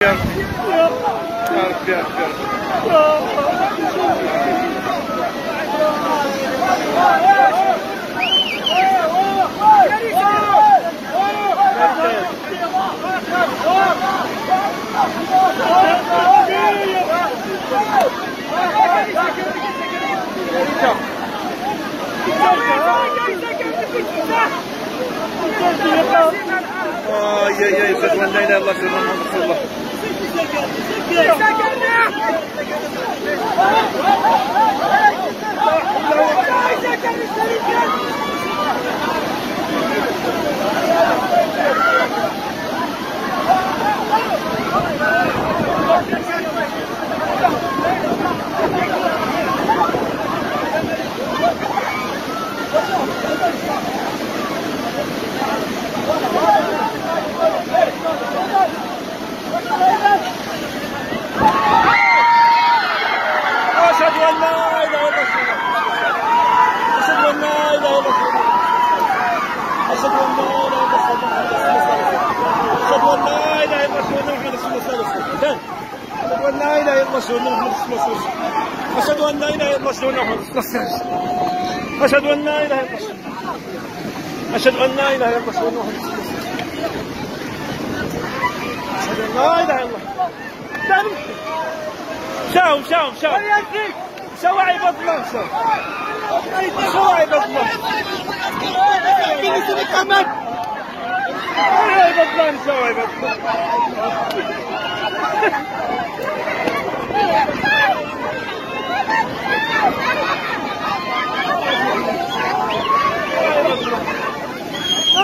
Pior, pior, pior, pior. ye ye. Eşhedü en la ilahe illallah. Resulullah. Güzel geldi. Güzel geldi. أشهد أن لا إله إلا الله محمد رسول الله أشهد أن لا إله إلا الله. محمد رسول الله أشهد أن لا إله إلا الله. محمد رسول الله أشهد أن لا إله إلا الله أشهد أن لا إله إلا الله محمد رسول الله أشهد أن لا إله إلا الله شاو شاو شاو شو عيب الله شو شو عيب الله Bobman, sorry.